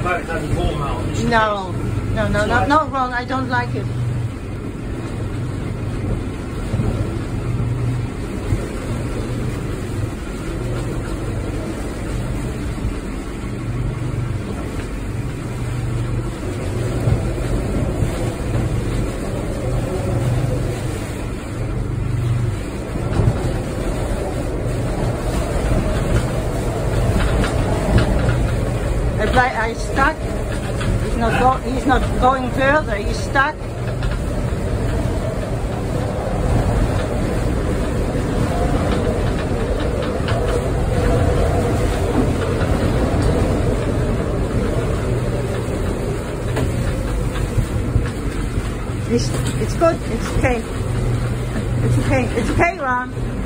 about having home out. just No, no, no, So no, I- not wrong. I don't like it. I stuck, he's not, go, he's not going further, he's stuck. It's, it's good, it's okay. It's okay, it's okay, Ron.